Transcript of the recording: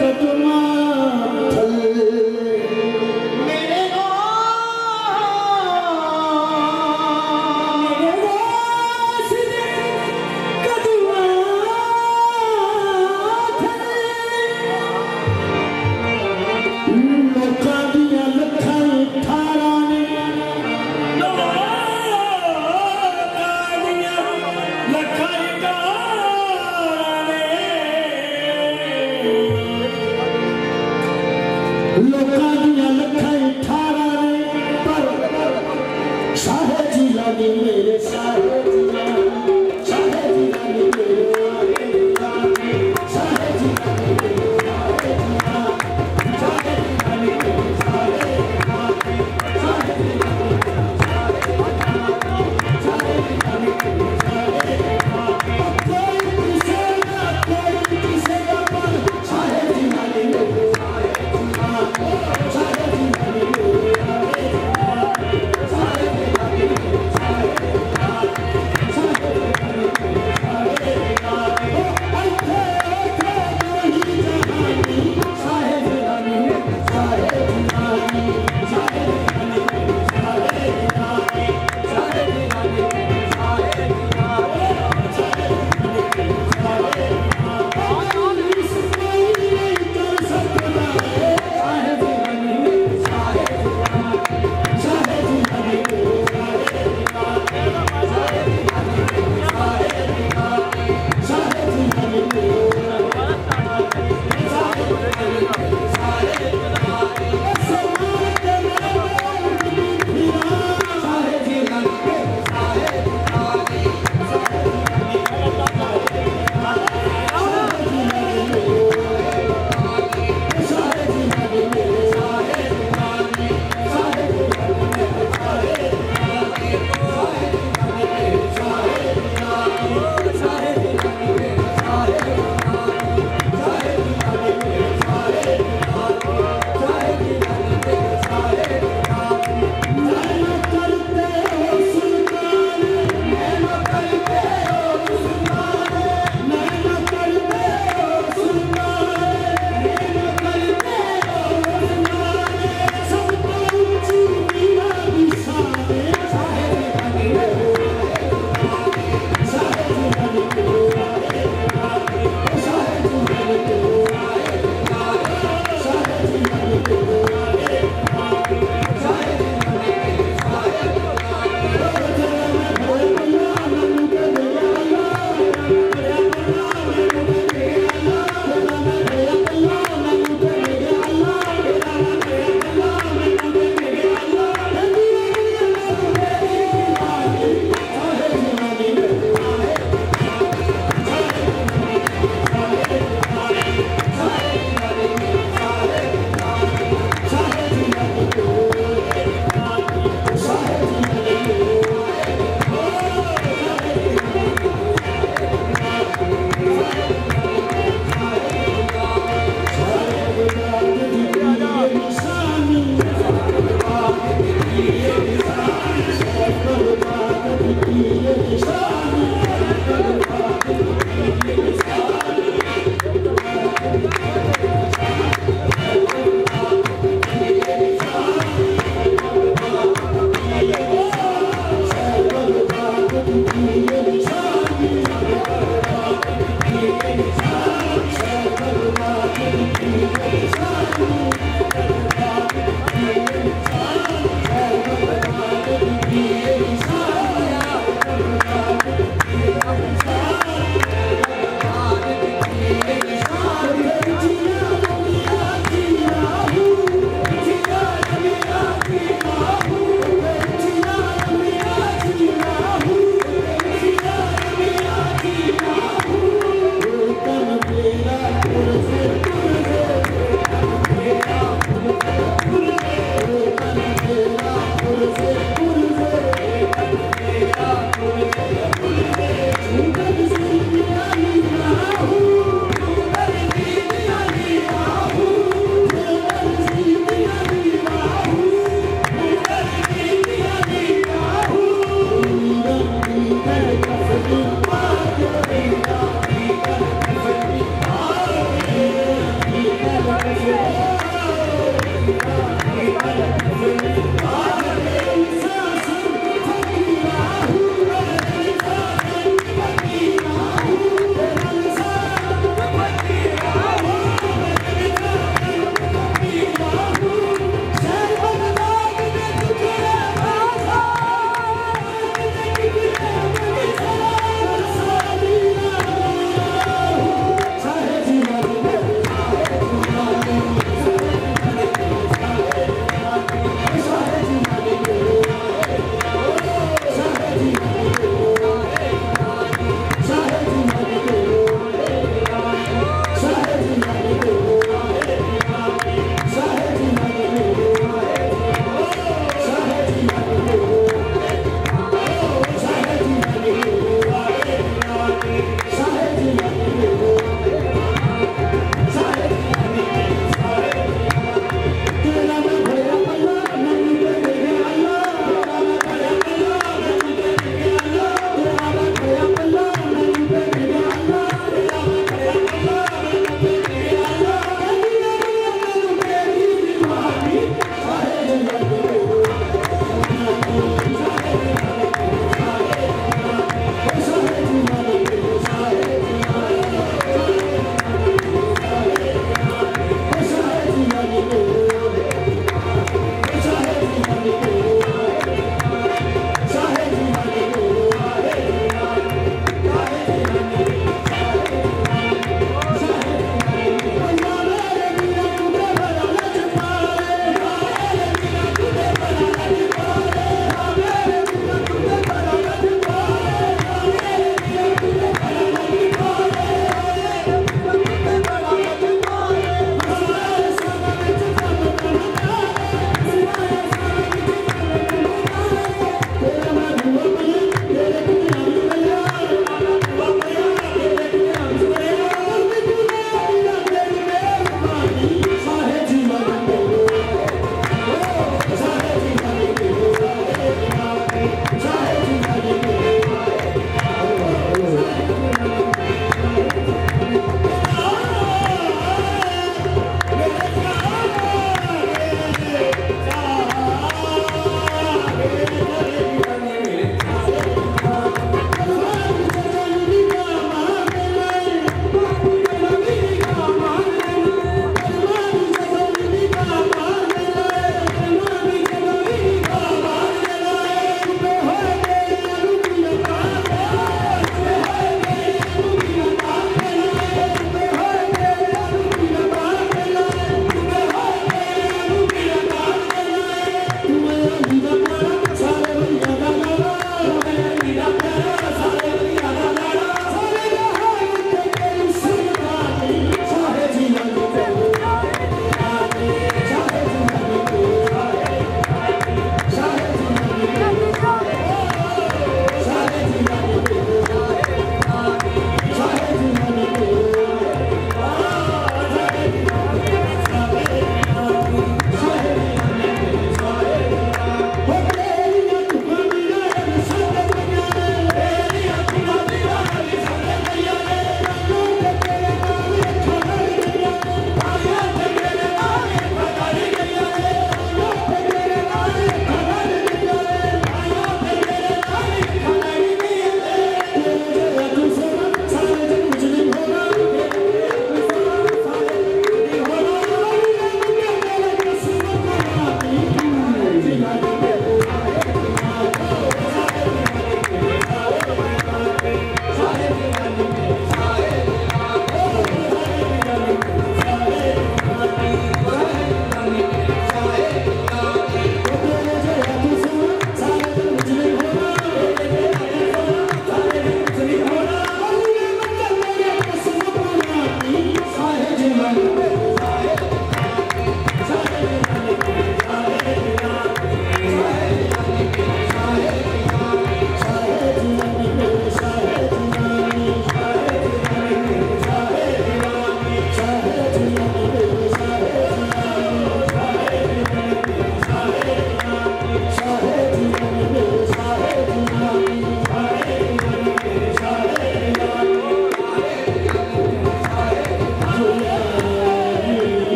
Cut